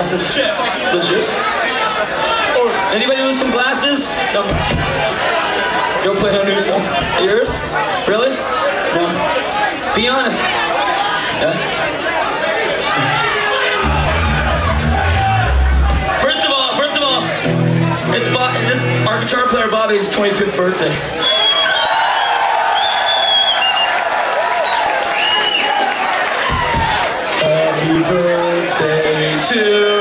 glasses. Delicious. Anybody lose some glasses? Some. Don't play no new song. Yours? Really? No. Be honest. Yeah. First of all, first of all, it's Bob, this, our guitar player Bobby's 25th birthday. two.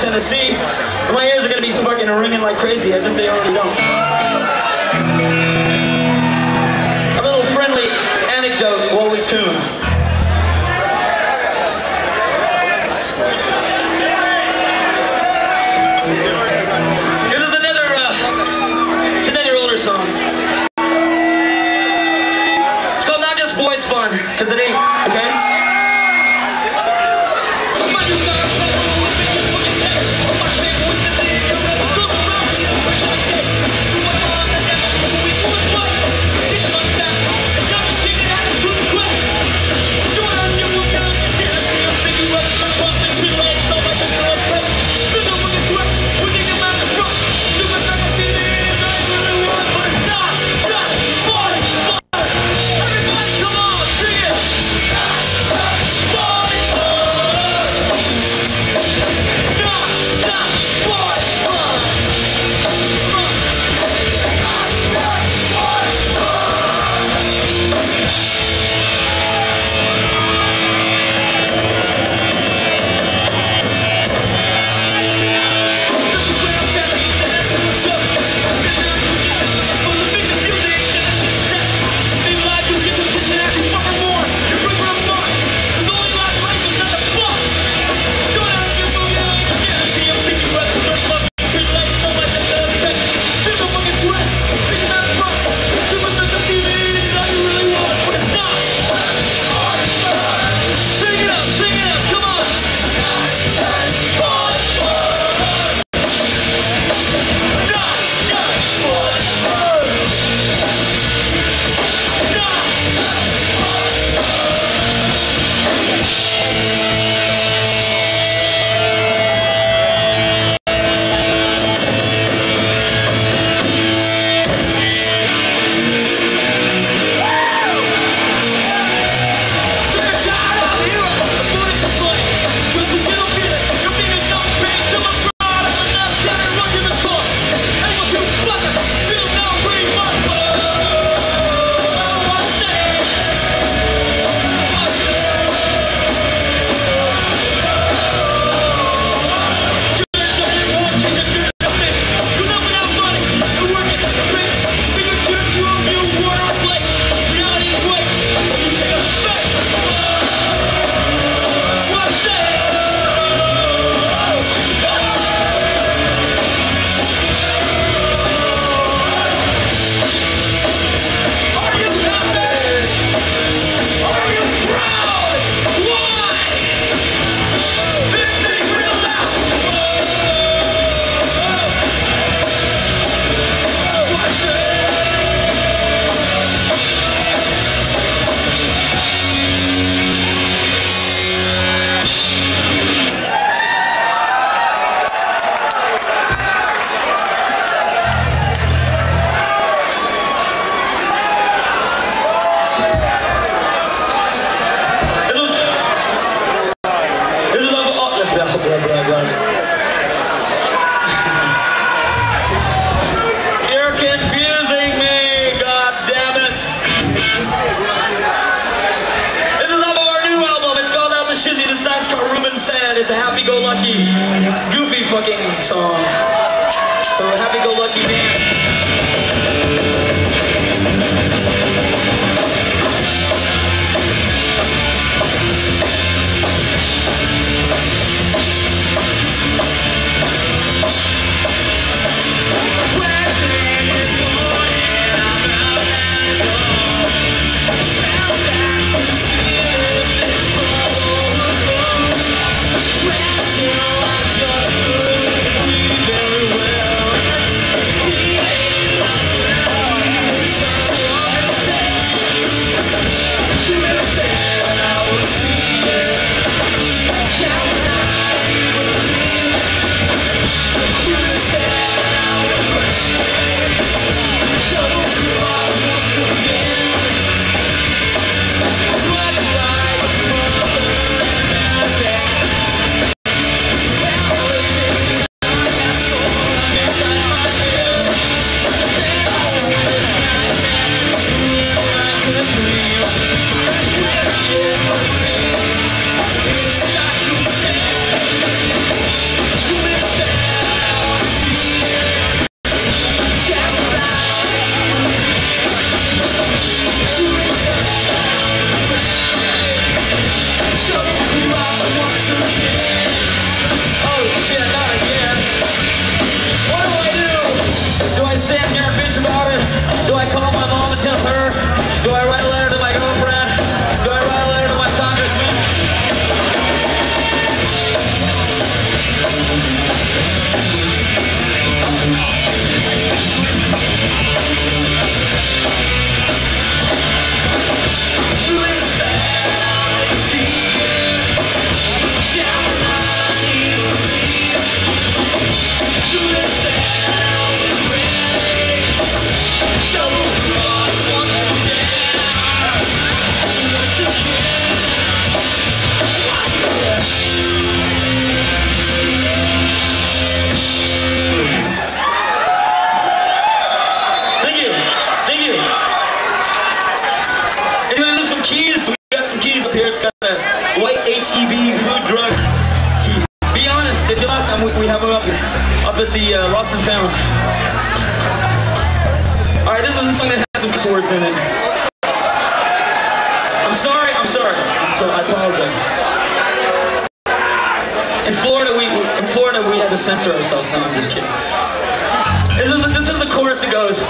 Tennessee. And my ears are gonna be fucking ringing like crazy, as if they already don't. A little friendly anecdote while we tune. it's a happy-go-lucky, goofy fucking song. So happy-go-lucky shouldn't say found. Alright, this is a song that has some swords in it. I'm sorry, I'm sorry. I'm sorry, I apologize. In Florida, we in Florida we had to censor ourselves. No, I'm just kidding. This is a, this is a chorus that goes.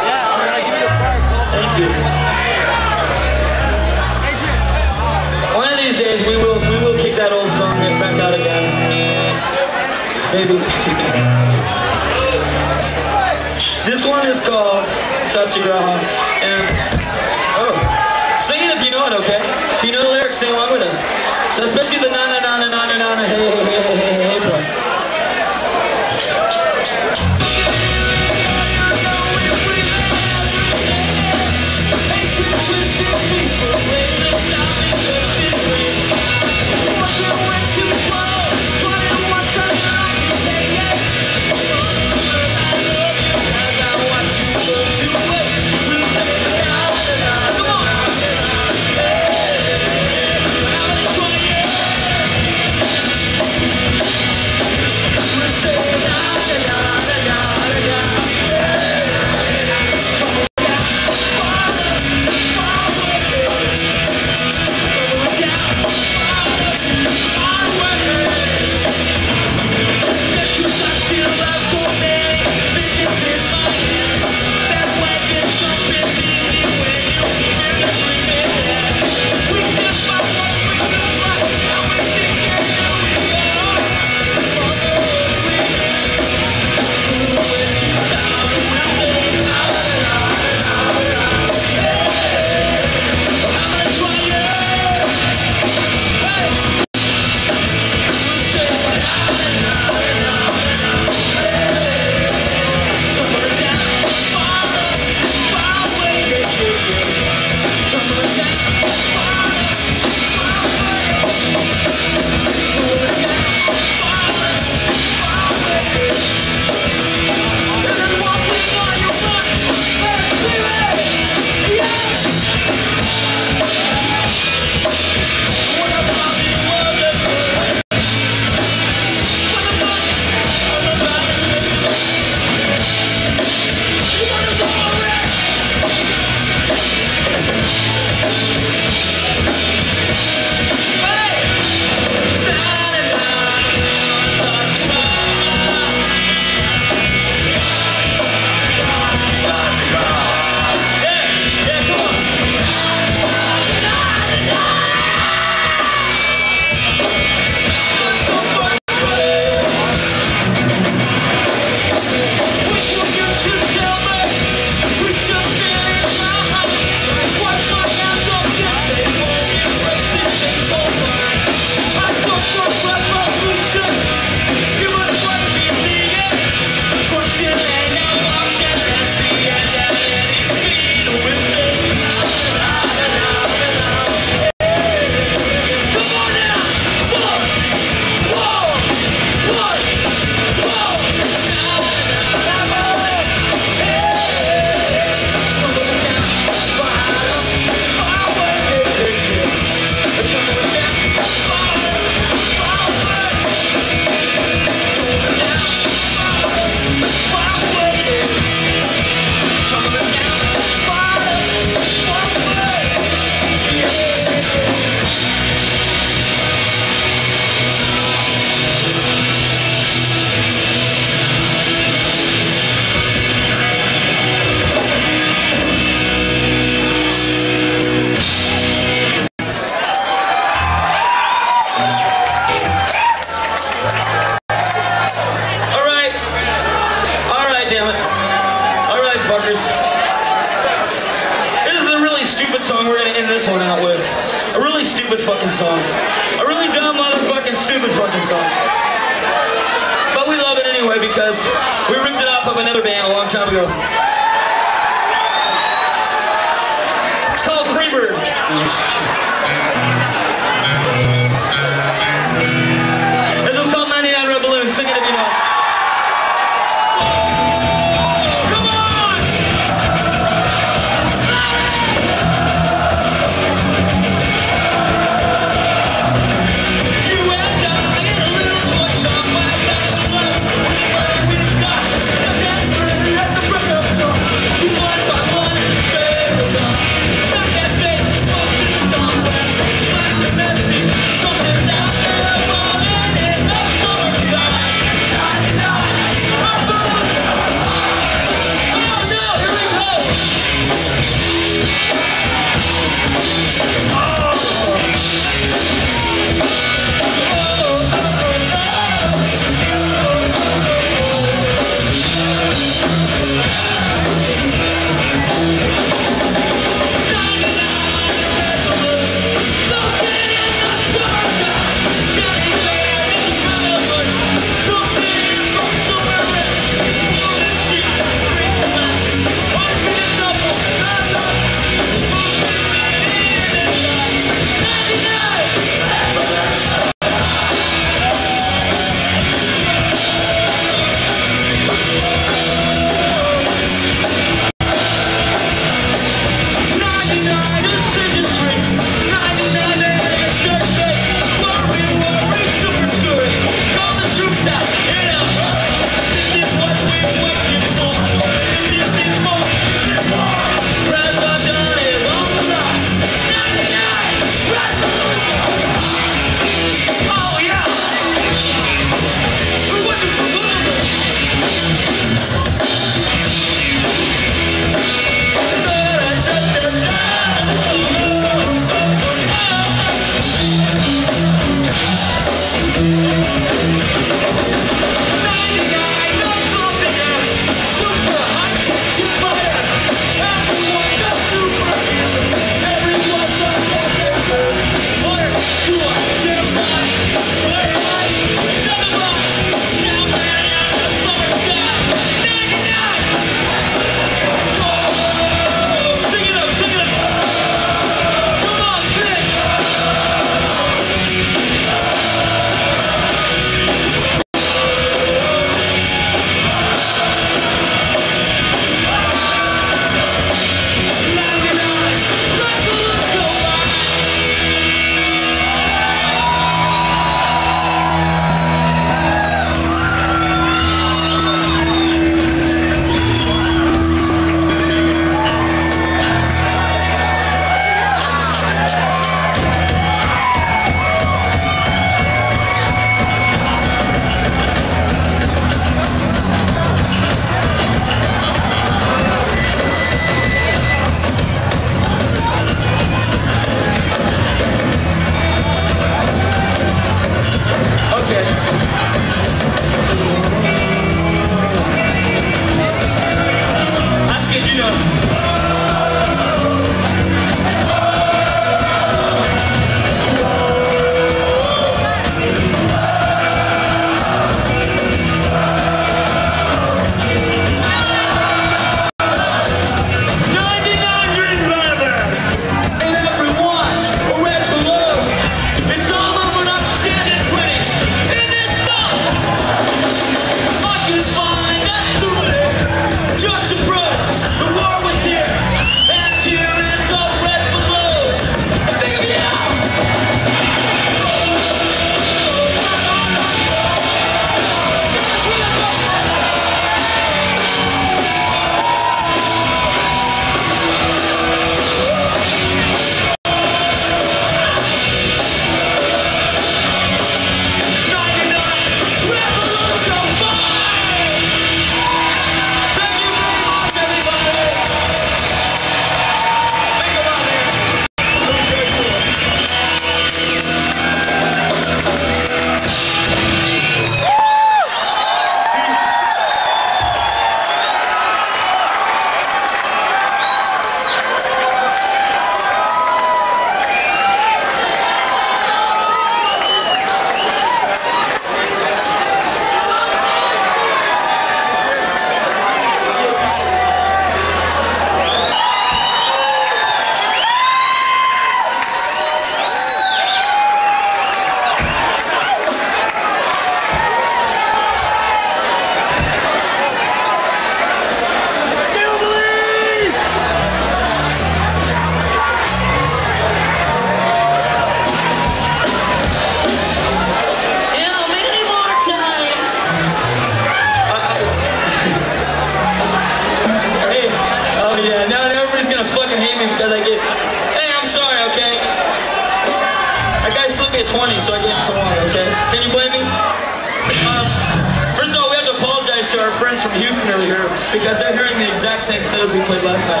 Played last night.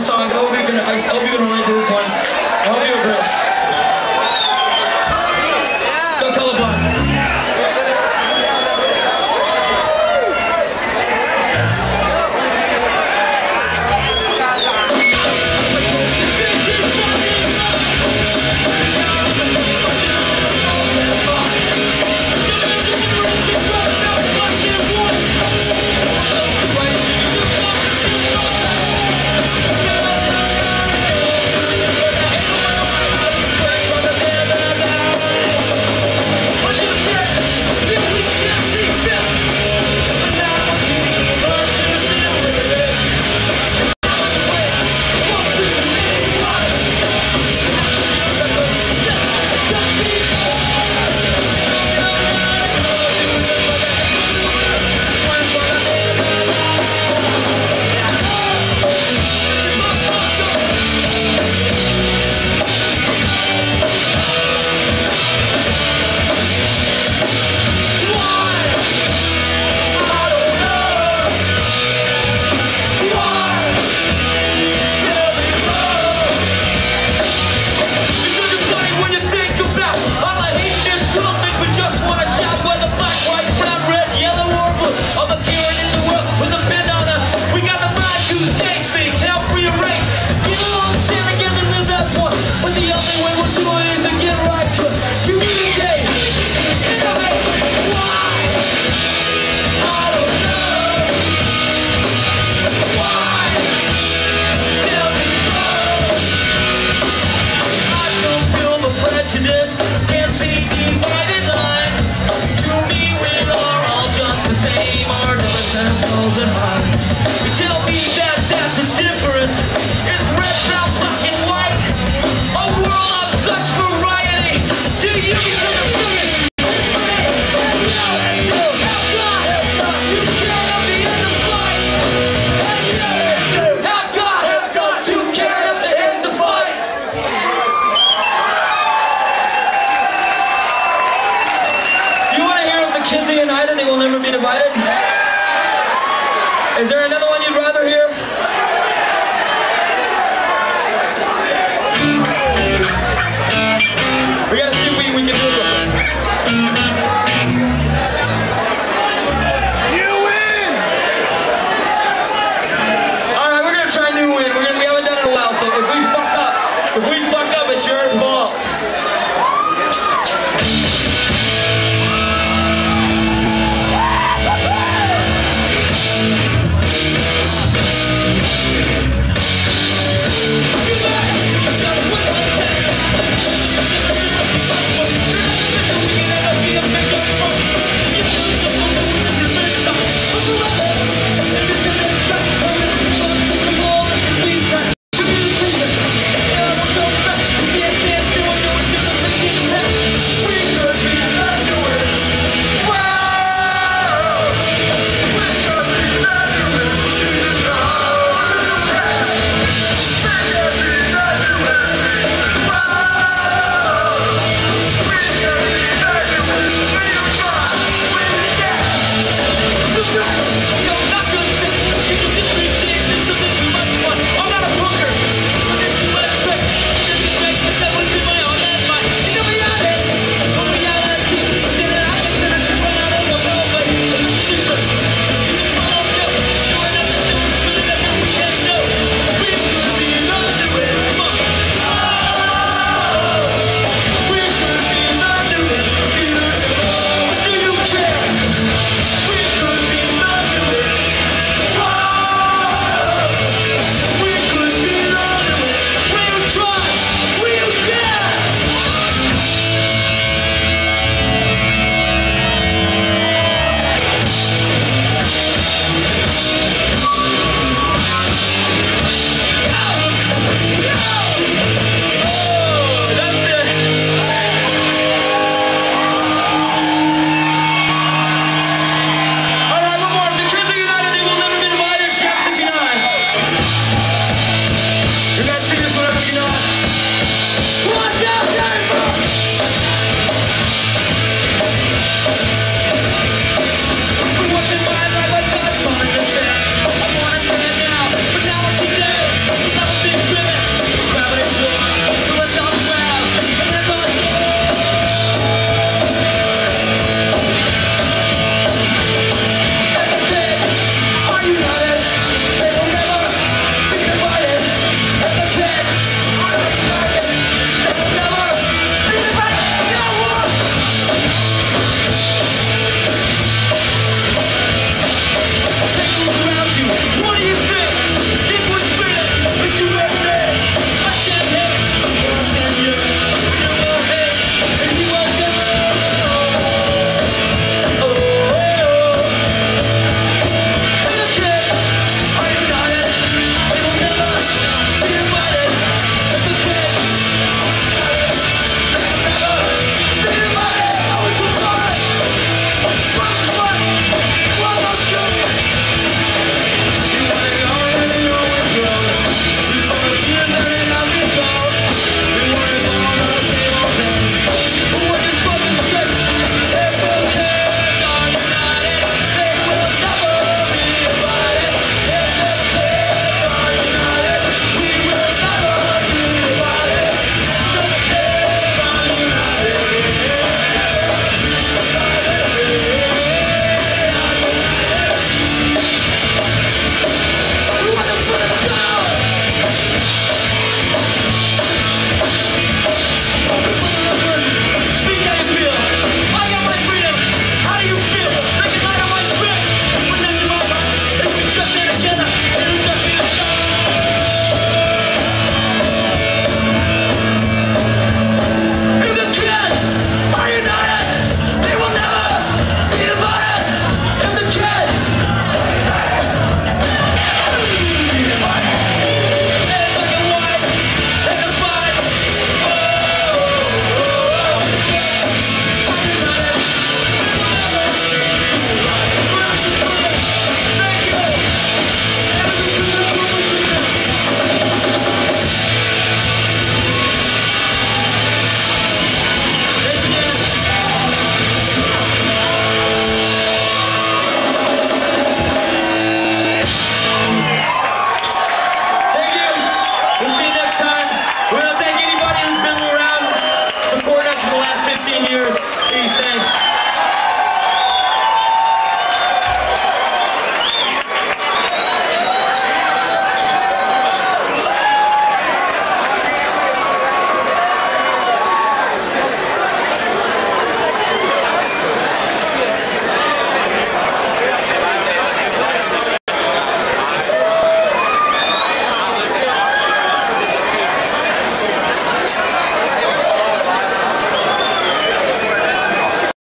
song. I hope you're gonna, I hope you're gonna relate to this.